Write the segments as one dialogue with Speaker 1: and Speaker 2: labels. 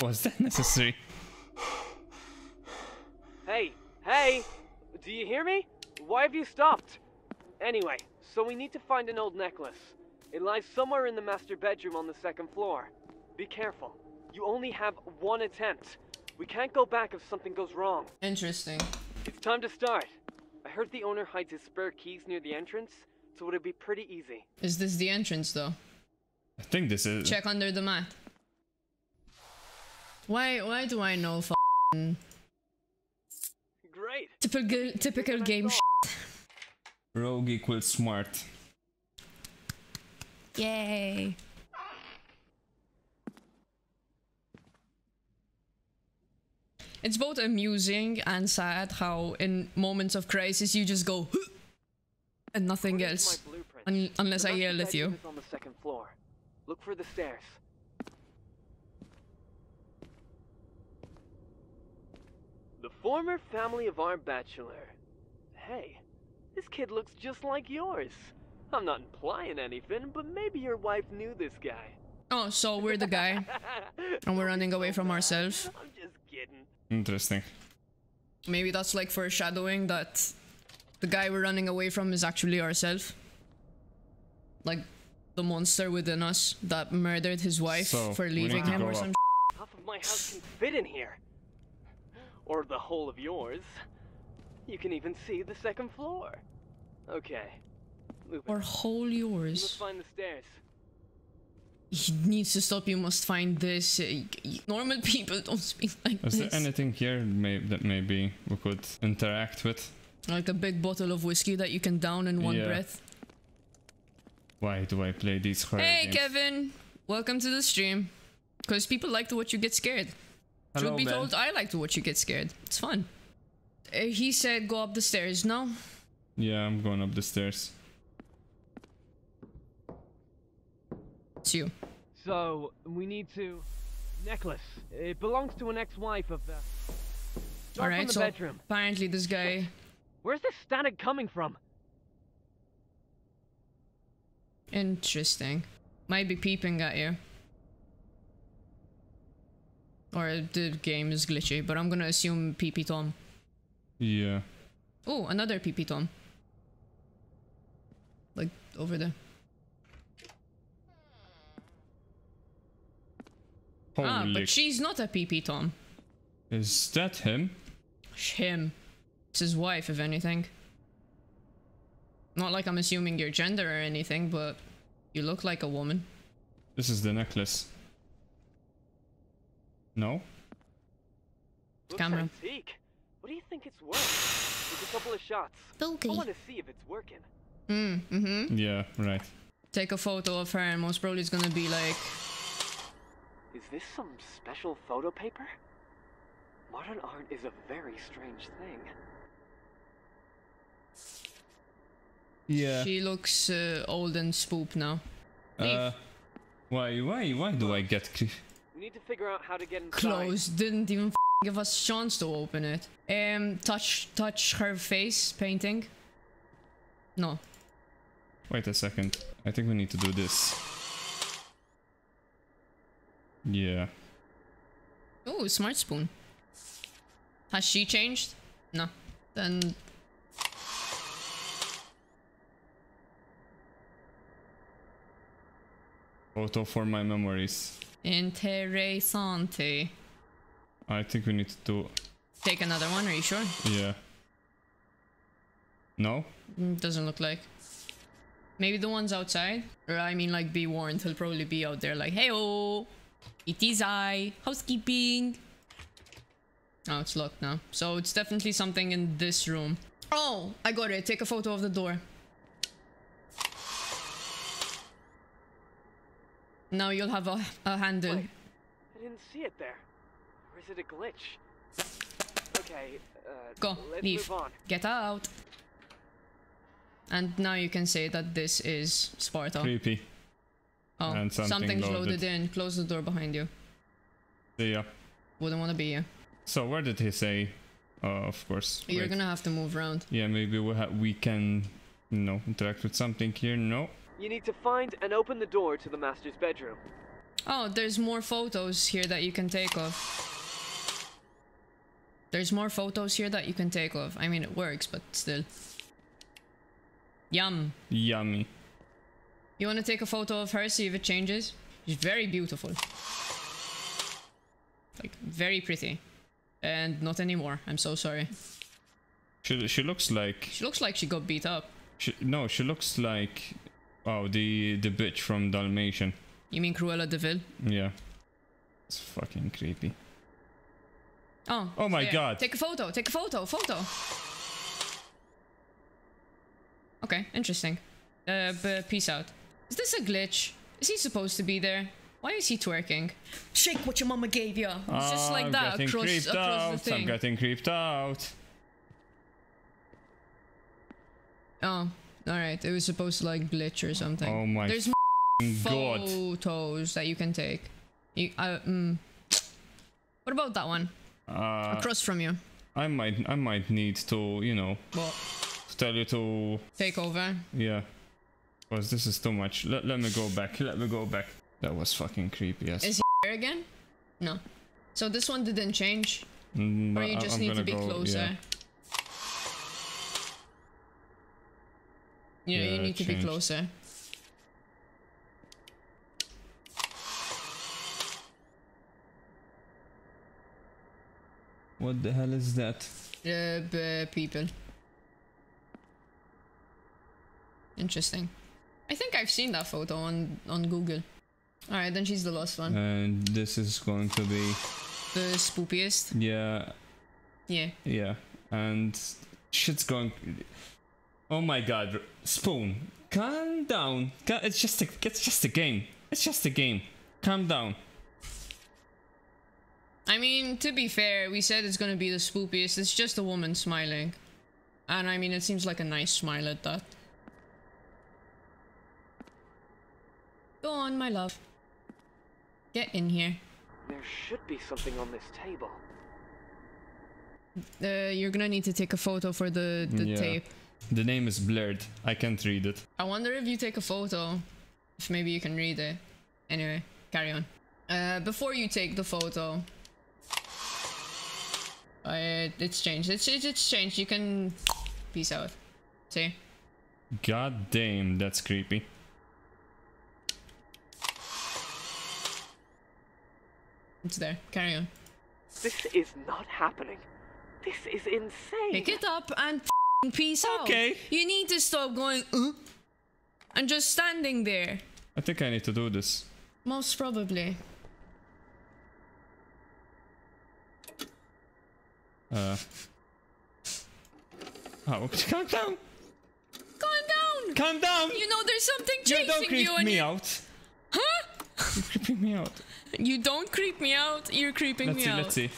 Speaker 1: was that necessary?
Speaker 2: Hey, hey! Do you hear me? Why have you stopped? Anyway, so we need to find an old necklace. It lies somewhere in the master bedroom on the second floor. Be careful. You only have one attempt. We can't go back if something goes wrong.
Speaker 3: Interesting.
Speaker 2: It's time to start. I heard the owner hides his spare keys near the entrance, so it'll be pretty easy.
Speaker 3: Is this the entrance though?
Speaker 1: I think this is.
Speaker 3: Check under the mat. Why why do I know f
Speaker 2: Great!
Speaker 3: typical typical game sh
Speaker 1: Rogue equals smart.
Speaker 3: Yay. It's both amusing and sad how in moments of crisis you just go and nothing else. Un- unless I
Speaker 2: master
Speaker 3: yell at you.
Speaker 2: on the second floor. Look for the stairs. The former family of our bachelor. Hey, this kid looks just like yours. I'm not implying anything, but maybe your wife knew this guy.
Speaker 3: Oh, so we're the guy and we're running away from ourselves.
Speaker 2: I'm just kidding.
Speaker 1: Interesting.
Speaker 3: Maybe that's like foreshadowing that the guy we're running away from is actually ourselves. Like the monster within us that murdered his wife
Speaker 1: So,
Speaker 3: for leaving him or
Speaker 1: up.
Speaker 3: some
Speaker 2: Half of my house can fit in here. Or the whole of yours. You can even see the second floor. Okay. Lupin,
Speaker 3: Or whole yours.
Speaker 2: you must
Speaker 3: yours.
Speaker 2: find the stairs.
Speaker 3: He needs to stop. You must find this. Uh, y- y- Normal people don't speak like this.
Speaker 1: Is there anything here may that maybe we could interact with?
Speaker 3: Like a big bottle of whiskey that you can down in one
Speaker 1: Yeah.
Speaker 3: breath.
Speaker 1: Why do I play these horror
Speaker 3: Hey,
Speaker 1: games?
Speaker 3: Kevin. Welcome to the stream. Because people like to watch you get scared.
Speaker 1: Hello,
Speaker 3: Truth be
Speaker 1: Ben.
Speaker 3: told, I like to watch you get scared. It's fun. Uh, he said go up the stairs. No?
Speaker 1: Yeah, I'm going up the stairs.
Speaker 3: It's you.
Speaker 2: So, we need to... Necklace. It belongs to an ex-wife of the...
Speaker 3: Alright,
Speaker 2: the
Speaker 3: so
Speaker 2: bedroom.
Speaker 3: apparently this guy...
Speaker 2: Where's this static coming from?
Speaker 3: Interesting. Might be peeping at you. Or the game is glitchy, but I'm gonna assume PP Tom.
Speaker 1: Yeah.
Speaker 3: Oh, another PP Tom. Like, over there. ah, but she's not a PP Tom.
Speaker 1: Is that him?
Speaker 3: Sh- Him. It's his wife, if anything. Not like I'm assuming your gender or anything, but you look like a woman.
Speaker 1: This is the necklace. No?
Speaker 2: Looks
Speaker 3: Camera.
Speaker 2: antique. What do you think it's worth? Take a couple of shots. I want to see if it's working.
Speaker 3: Hmm, mm-hmm.
Speaker 1: Yeah, right.
Speaker 3: Take a photo of her and most probably it's gonna be like...
Speaker 2: Is this some special photo paper? Modern art is a very strange thing.
Speaker 1: Yeah.
Speaker 3: She looks uh, old and spoop now.
Speaker 1: Uh, why, why, why do I get... cl-
Speaker 2: We need to figure out how to get inside.
Speaker 3: Closed. Didn't even f- give us chance to open it. Um, touch, touch her face painting. No.
Speaker 1: Wait a second. I think we need to do this. Yeah.
Speaker 3: Oh, smart spoon. Has she changed? No. Then
Speaker 1: Photo for my memories.
Speaker 3: Interessante.
Speaker 1: I think we need to do...
Speaker 3: Take another one. Are you sure?
Speaker 1: Yeah. No?
Speaker 3: Mm, Doesn't look like. Maybe the ones outside? Or I mean like be warned, he'll probably be out there like, hey oh it is I, housekeeping. Oh, it's locked now. So it's definitely something in this room. Oh, I got it. Take a photo of the door. Now you'll have a, a handle.
Speaker 2: Wait, I didn't see it there. Or is it a glitch? Okay, uh,
Speaker 3: Go,
Speaker 2: let's
Speaker 3: leave.
Speaker 2: move on.
Speaker 3: Get out. And now you can say that this is Sparta.
Speaker 1: Creepy.
Speaker 3: Oh,
Speaker 1: And something
Speaker 3: something's loaded.
Speaker 1: loaded.
Speaker 3: in. Close the door behind you.
Speaker 1: See ya.
Speaker 3: Wouldn't want to be you.
Speaker 1: So where did he say? Uh, of course.
Speaker 3: You're
Speaker 1: Wait.
Speaker 3: gonna have to move around.
Speaker 1: Yeah, maybe we, ha we can, you know, interact with something here. No.
Speaker 2: You need to find and open the door to the master's bedroom.
Speaker 3: Oh, there's more photos here that you can take of. There's more photos here that you can take of. I mean, it works, but still. Yum.
Speaker 1: Yummy.
Speaker 3: You want to take a photo of her, see if it changes? She's very beautiful. Like, very pretty. And not anymore. I'm so sorry.
Speaker 1: She she looks like
Speaker 3: She looks like she got beat up.
Speaker 1: she, no, she looks like oh the the bitch from Dalmatian.
Speaker 3: You mean Cruella de Vil?
Speaker 1: Yeah. It's fucking creepy.
Speaker 3: Oh.
Speaker 1: Oh my
Speaker 3: there.
Speaker 1: God.
Speaker 3: Take a photo. Take a photo. Photo. Okay, interesting. Uh, but peace out. Is this a glitch? Is he supposed to be there? Why is he twerking? Shake what your mama gave you. It's just like
Speaker 1: I'm
Speaker 3: that across, across
Speaker 1: out.
Speaker 3: the thing.
Speaker 1: I'm getting creeped out.
Speaker 3: Oh, alright. It was supposed to like glitch or something.
Speaker 1: Oh my
Speaker 3: There's
Speaker 1: God.
Speaker 3: photos that you can take. You, uh, mm. What about that one?
Speaker 1: Uh,
Speaker 3: Across from you.
Speaker 1: I might I might need to you know
Speaker 3: What?
Speaker 1: to tell you to
Speaker 3: Take over.
Speaker 1: yeah. Because this is too much. Let, let me go back. Let me go back. That was fucking creepy. Yes.
Speaker 3: Is he here again? No. So this one didn't change?
Speaker 1: Mm,
Speaker 3: Or you just
Speaker 1: I'm
Speaker 3: need to be
Speaker 1: go-
Speaker 3: closer?
Speaker 1: yeah.
Speaker 3: Yeah,
Speaker 1: Yeah,
Speaker 3: you need to be closer.
Speaker 1: What the hell is that?
Speaker 3: Uh, people. Interesting. I think I've seen that photo on on Google. All right, then she's the last one.
Speaker 1: And this is going to be
Speaker 3: the spoopiest.
Speaker 1: yeah
Speaker 3: Yeah.
Speaker 1: yeah and shit's going. Oh my god, spoon, calm down. It's just a it's just a game. It's just a game. Calm down.
Speaker 3: I mean, to be fair, we said it's gonna be the spoopiest. It's just a woman smiling. And I mean, it seems like a nice smile at that. Go on, my love. Get in here.
Speaker 2: There should be something on this table.
Speaker 3: Uh, you're gonna need to take a photo for the, the
Speaker 1: Yeah.
Speaker 3: tape.
Speaker 1: The name is blurred. I can't read it.
Speaker 3: I wonder if you take a photo, if maybe you can read it. Anyway, carry on. Uh, before you take the photo, uh, it's changed. It's, it's it's changed. You can peace out. See?
Speaker 1: God damn, that's creepy.
Speaker 3: It's there. Carry on.
Speaker 2: This is not happening. This is insane.
Speaker 3: Pick it up and peace out.
Speaker 1: Okay.
Speaker 3: You need to stop going uh, and just standing there.
Speaker 1: I think I need to do this.
Speaker 3: Most probably.
Speaker 1: Uh. Oh, calm down.
Speaker 3: Calm down.
Speaker 1: Calm down.
Speaker 3: You know there's something chasing You
Speaker 1: don't creep
Speaker 3: you
Speaker 1: me
Speaker 3: you-
Speaker 1: out.
Speaker 3: Huh?
Speaker 1: You're creeping me out.
Speaker 3: You don't creep me out. You're creeping
Speaker 1: Let's
Speaker 3: me
Speaker 1: see.
Speaker 3: out.
Speaker 1: Let's see.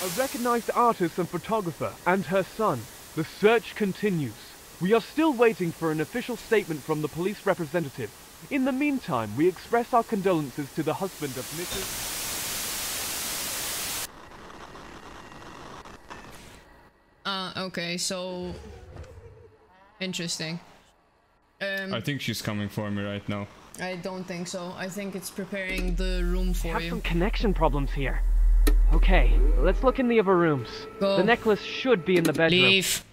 Speaker 2: A recognized artist and photographer and her son. The search continues. We are still waiting for an official statement from the police representative. In the meantime, we express our condolences to the husband of Mrs.
Speaker 3: Uh, okay, so interesting. Um,
Speaker 1: I think she's coming for me right now.
Speaker 3: I don't think so. I think it's preparing the room for you.
Speaker 2: have
Speaker 3: you.
Speaker 2: some connection problems here. Okay, let's look in the other rooms.
Speaker 3: Go.
Speaker 2: The necklace should be in the bedroom.
Speaker 3: Leave.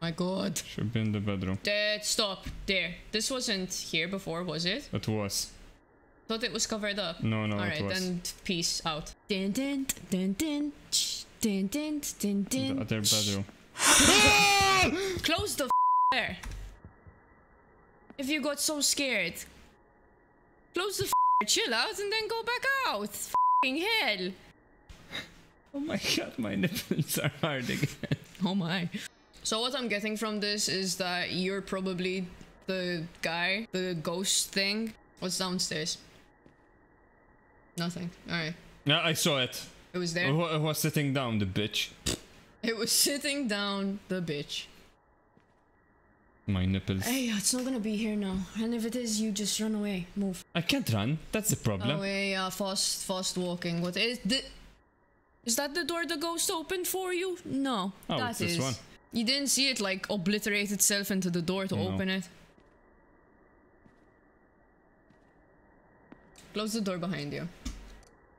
Speaker 3: My God.
Speaker 1: Should be in the bedroom.
Speaker 3: Dad, stop. There. This wasn't here before, was it?
Speaker 1: It was.
Speaker 3: Thought it was covered up.
Speaker 1: No, no,
Speaker 3: All
Speaker 1: it
Speaker 3: right,
Speaker 1: was.
Speaker 3: then peace out. Dun dun dun dun ch, dun dun dun
Speaker 1: The other bedroom.
Speaker 3: Close the f- there. If you got so scared, close the f- chill out and then go back out. F***ing hell.
Speaker 1: Oh my god, my nipples are hard again.
Speaker 3: Oh my. So what I'm getting from this is that you're probably the guy, the ghost thing. What's downstairs? Nothing. Alright.
Speaker 1: Yeah, I saw it.
Speaker 3: It was there.
Speaker 1: it was sitting down, the bitch.
Speaker 3: It was sitting down, the bitch.
Speaker 1: My nipples.
Speaker 3: Hey, it's not gonna be here now. And if it is, you just run away. Move.
Speaker 1: I can't run. That's the problem.
Speaker 3: Oh yeah, yeah, fast, fast walking. What is the? Is that the door the ghost opened for you? No,
Speaker 1: Oh,
Speaker 3: that
Speaker 1: this one.
Speaker 3: You didn't see it like obliterate itself into the door to
Speaker 1: No.
Speaker 3: open it. Close the door behind you.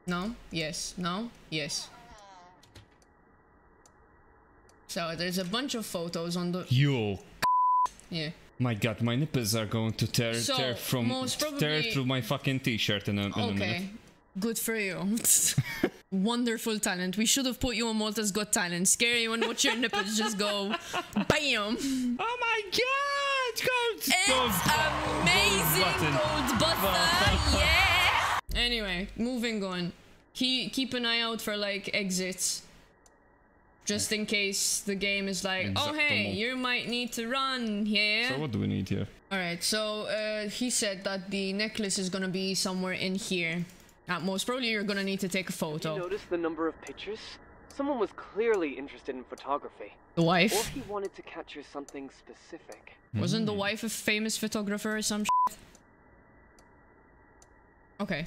Speaker 3: No? Yes. No? Yes. So there's a bunch of photos on the
Speaker 1: Yo,
Speaker 3: yeah.
Speaker 1: my god, my nipples are going to tear,
Speaker 3: So,
Speaker 1: tear from
Speaker 3: most
Speaker 1: tear through my fucking t-shirt in a, in a minute.
Speaker 3: Good for you. Wonderful talent. We should have put you on Malta's Got Talent. Scary and watch your nipples just go BAM!
Speaker 1: Oh my god! Gold!
Speaker 3: It's
Speaker 1: gold.
Speaker 3: amazing. Gold Buster! Yeah! Anyway, moving on. Keep, keep an eye out for like exits. Just in case the game is like, oh hey, you might need to run here.
Speaker 1: So what do we need here?
Speaker 3: Alright, so uh, he said that the necklace is gonna be somewhere in here. At most, probably you're gonna need to take a photo.
Speaker 2: Did You
Speaker 3: photo.
Speaker 2: notice the number of pictures? Someone was clearly interested in photography.
Speaker 3: The wife?
Speaker 2: Or he wanted to capture something specific.
Speaker 3: Wasn't the hmm. wife a famous photographer or some shit? Okay.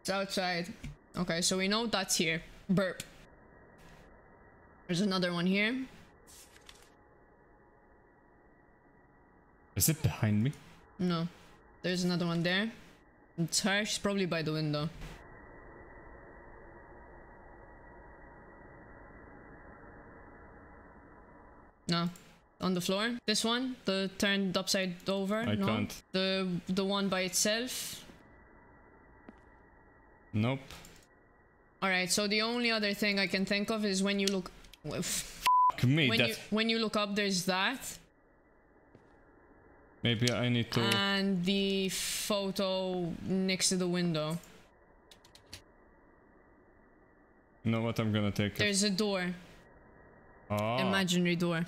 Speaker 3: It's outside. Okay, so we know that's here. Burp. There's another one here.
Speaker 1: Is it behind me?
Speaker 3: No. There's another one there. It's her. She's probably by the window. No. On the floor. This one, the turned upside over.
Speaker 1: I
Speaker 3: no.
Speaker 1: can't.
Speaker 3: The the one by itself.
Speaker 1: Nope.
Speaker 3: All right. So the only other thing I can think of is when you look. When
Speaker 1: Fuck me, that
Speaker 3: you when you look up, there's that
Speaker 1: maybe I need to
Speaker 3: and the photo next to the window.
Speaker 1: you know what I'm gonna take it.
Speaker 3: There's a door.
Speaker 1: Ah.
Speaker 3: Imaginary door.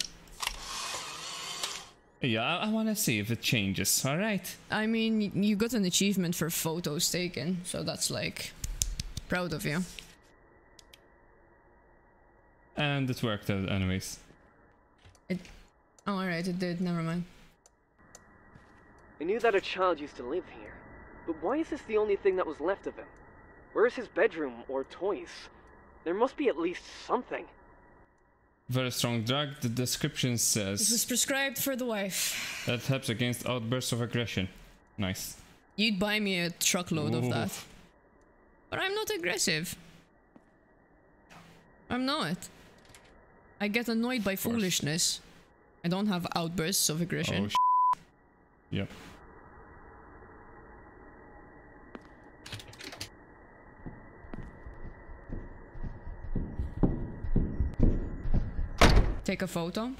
Speaker 1: Yeah, I, I wanna see if it changes, alright?
Speaker 3: I mean, you got an achievement for photos taken, so that's like proud of you.
Speaker 1: And it worked out anyways.
Speaker 3: Oh, alright, it did. Never mind.
Speaker 2: I knew that a child used to live here. But why is this the only thing that was left of him? Where is his bedroom or toys? There must be at least something.
Speaker 1: Very strong drug. The description says.
Speaker 3: This was
Speaker 1: says
Speaker 3: prescribed for the wife.
Speaker 1: that helps against outbursts of aggression. Nice.
Speaker 3: You'd buy me a truckload of that. But I'm not aggressive. I'm not. I get annoyed by foolishness. I don't have outbursts of aggression.
Speaker 1: Oh, sh- Yep.
Speaker 3: Take a photo.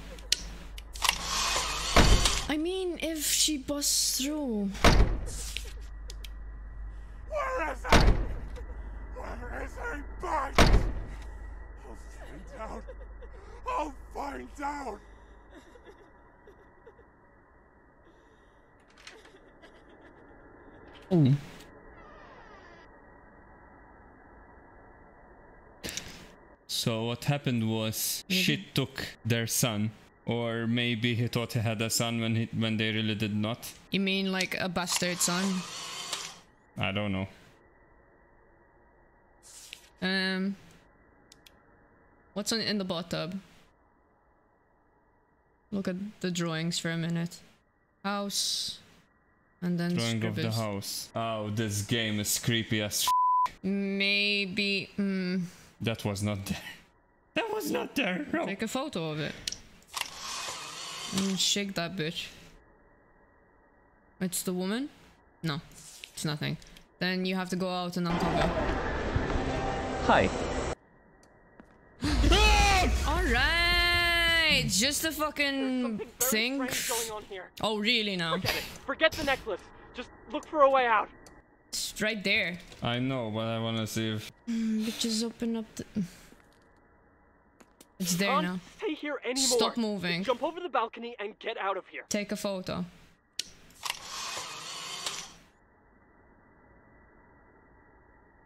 Speaker 3: I mean, if she busts through.
Speaker 4: Where is he? Where is he, Bite? I'll find out. I'll find out.
Speaker 1: So what happened was she took their son, or maybe he thought he had a son when he when they really did not.
Speaker 3: You mean like a bastard son?
Speaker 1: I don't know.
Speaker 3: Um. What's on in the bathtub? Look at the drawings for a minute. House. And then
Speaker 1: Drawing of the house. Oh, this game is creepy as.
Speaker 3: Maybe. Mm,
Speaker 1: that was not there. That was not there. No.
Speaker 3: take a photo of it. And shake that bitch. It's the woman? No, it's nothing. Then you have to go out and uncover.
Speaker 2: Hi.
Speaker 3: Alright! Just a fucking
Speaker 2: Something
Speaker 3: thing.
Speaker 2: strange going on here.
Speaker 3: Oh, really now?
Speaker 2: Forget it. Forget the necklace. Just look for a way out.
Speaker 3: It's right there.
Speaker 1: I know, but I wanna see if.
Speaker 3: Mm, Bitches open up the. Mm. It's there
Speaker 2: Can't
Speaker 3: now.
Speaker 2: stay here anymore.
Speaker 3: Stop moving.
Speaker 2: Jump over the balcony and get out of here.
Speaker 3: Take a photo.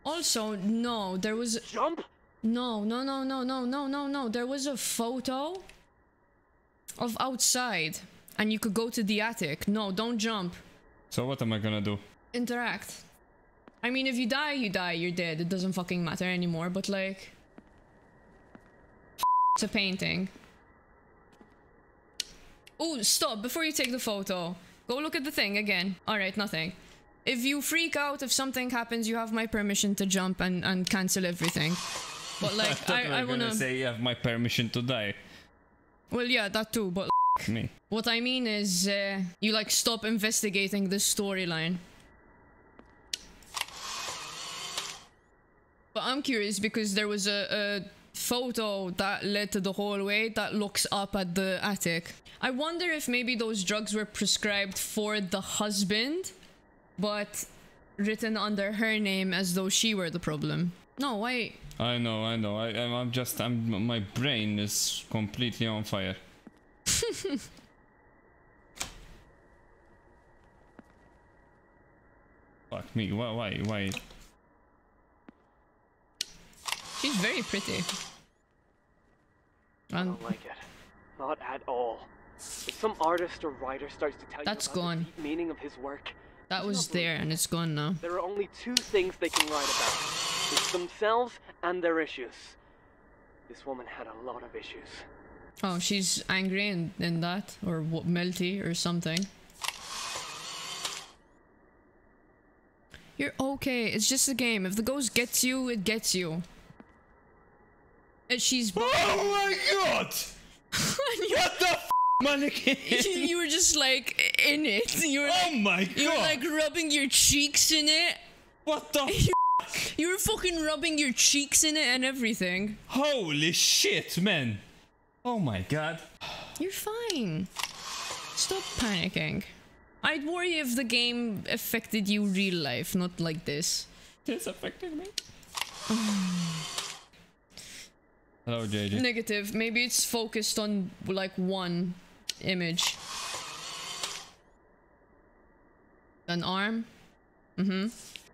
Speaker 3: Also, no, there was
Speaker 2: Jump?
Speaker 3: no, no, no, no, no, no, no, no. There was a photo of outside, and you could go to the attic. No, don't jump.
Speaker 1: So what am I gonna do?
Speaker 3: Interact. I mean, if you die, you die. You're dead. It doesn't fucking matter anymore. But like, it's a painting. Oh, stop! Before you take the photo, go look at the thing again. All right, nothing. if you freak out, if something happens, you have my permission to jump and, and cancel everything. But like,
Speaker 1: thought
Speaker 3: I, I wanna.
Speaker 1: say you have my permission to die.
Speaker 3: Well, yeah, that too. But
Speaker 1: Me.
Speaker 3: what I mean is, uh, you like stop investigating this storyline. But I'm curious because there was a, a photo that led to the hallway that looks up at the attic. I wonder if maybe those drugs were prescribed for the husband, but written under her name as though she were the problem. No, wait.
Speaker 1: I know, I know. I, I'm I'm just, I'm, my brain is completely on fire. Fuck me. Why? Why? Why?
Speaker 3: She's very pretty.
Speaker 2: I don't like it. Not at all. If some artist or writer starts to tell
Speaker 3: That's
Speaker 2: you about
Speaker 3: gone.
Speaker 2: the deep meaning of his work,
Speaker 3: that was there and it's gone now.
Speaker 2: there are only two things they can write about. It's themselves and their issues. This woman had a lot of issues.
Speaker 3: Oh, she's angry in, in that, or melty, or something. You're okay. It's just a game. If the ghost gets you, it gets you. And she's.
Speaker 1: Oh my god! what the f mannequin?
Speaker 3: you, you were just like in it. You were
Speaker 1: oh
Speaker 3: like,
Speaker 1: my
Speaker 3: you were like rubbing your cheeks in it.
Speaker 1: what the f
Speaker 3: You were fucking rubbing your cheeks in it and everything.
Speaker 1: Holy shit, man! Oh my god.
Speaker 3: You're fine. Stop panicking. I'd worry if the game affected you real life, not like this.
Speaker 1: This affected me. Hello, JJ.
Speaker 3: Negative. Maybe it's focused on like one image. An arm. Mm-hmm.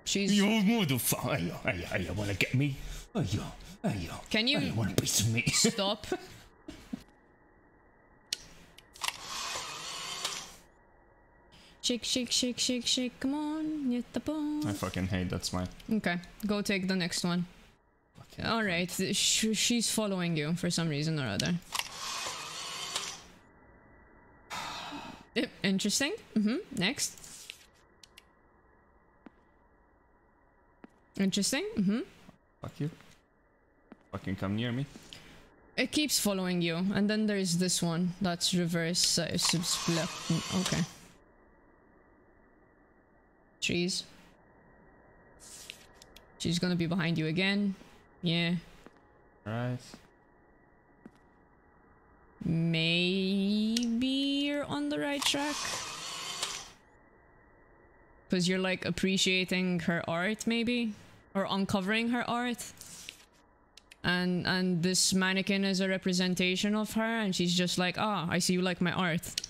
Speaker 3: She's.
Speaker 1: You motherfucker! You, you, you wanna get me? Oh, you, oh, you.
Speaker 3: Can you-
Speaker 1: Oh, you wanna piece of me?
Speaker 3: Stop. Shake, shake, shake, shake, shake. Come on, get the bone.
Speaker 1: I fucking hate that smile.
Speaker 3: Okay, go take the next one.
Speaker 1: Fucking
Speaker 3: All right, sh- she's following you for some reason or other. Eh, Interesting. Mm-hmm. Next. Interesting. Mm-hmm.
Speaker 1: Fuck you. Fucking come near me.
Speaker 3: It keeps following you, and then there's this one that's reverse uh, mm, Okay. Trees. She's gonna be behind you again. Yeah.
Speaker 1: Right.
Speaker 3: Maybe you're on the right track. Because you're like appreciating her art, maybe? Or uncovering her art. And and this mannequin is a representation of her, and she's just like, ah, I see you like my art.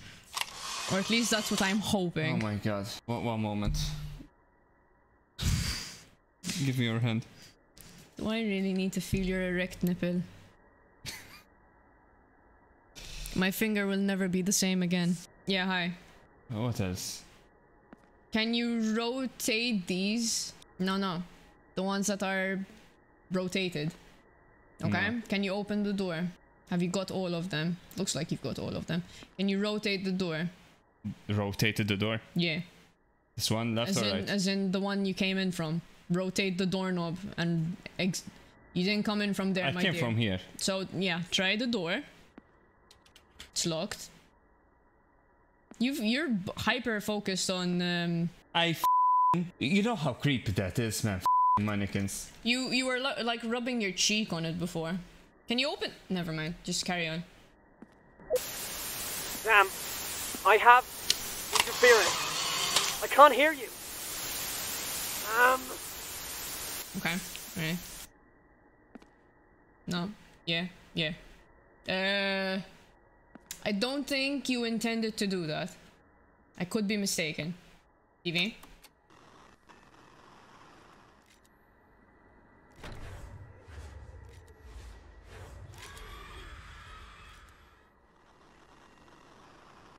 Speaker 3: Or at least that's what I'm hoping.
Speaker 1: Oh my god. One, one moment. Give me your hand.
Speaker 3: Do I really need to feel your erect nipple? my finger will never be the same again. Yeah, hi.
Speaker 1: Oh, what else?
Speaker 3: Can you rotate these? No, no. The ones that are rotated. Okay?
Speaker 1: No.
Speaker 3: Can you open the door? Have you got all of them? Looks like you've got all of them. Can you rotate the door?
Speaker 1: Rotated the door.
Speaker 3: Yeah.
Speaker 1: This one left
Speaker 3: As
Speaker 1: or
Speaker 3: in,
Speaker 1: right?
Speaker 3: as in the one you came in from. Rotate the doorknob and ex- you didn't come in from there,
Speaker 1: I
Speaker 3: my
Speaker 1: came
Speaker 3: dear.
Speaker 1: from here.
Speaker 3: So yeah, try the door. It's locked. You've you're hyper focused on um,
Speaker 1: I f- You know how creepy that is, man. F- mannequins.
Speaker 3: You you were like rubbing your cheek on it before. Can you open? Never mind. Just carry on.
Speaker 2: Sam, I have interference. I can't hear you. Um,
Speaker 3: Okay. Alright. No. Yeah. Yeah. Uh. I don't think you intended to do that. I could be mistaken. TV.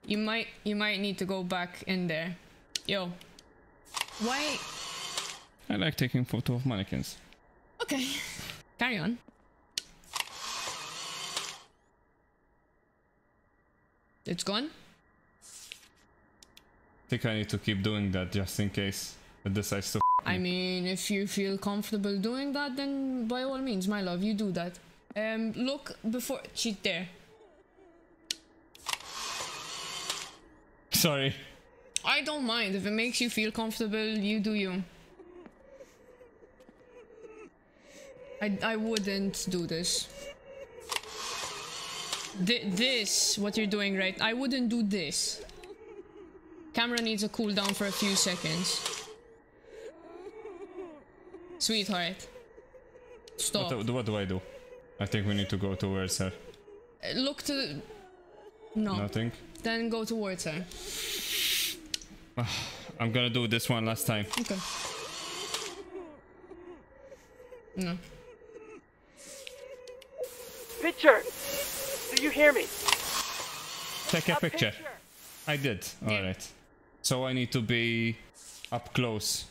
Speaker 3: You might you might need to go back in there. Yo. Why
Speaker 1: I like taking photo of mannequins.
Speaker 3: Okay. Carry on. It's gone?
Speaker 1: I think I need to keep doing that just in case. It decides to.
Speaker 3: I mean, if you feel comfortable doing that, then by all means, my love, you do that. Um, look before cheat there.
Speaker 1: Sorry.
Speaker 3: I don't mind if it makes you feel comfortable. You do you. I I wouldn't do this. Th this, what you're doing, right? I wouldn't do this. Camera needs a cooldown for a few seconds. Sweetheart. Stop.
Speaker 1: What do, what do I do? I think we need to go towards her.
Speaker 3: Uh, Look to. No.
Speaker 1: Nothing.
Speaker 3: Then go towards her.
Speaker 1: I'm gonna do this one last time.
Speaker 3: Okay. No.
Speaker 2: Pitcher! Do you hear me?
Speaker 1: Take a picture. I did.
Speaker 3: Yeah.
Speaker 1: Alright. So I need to be up close.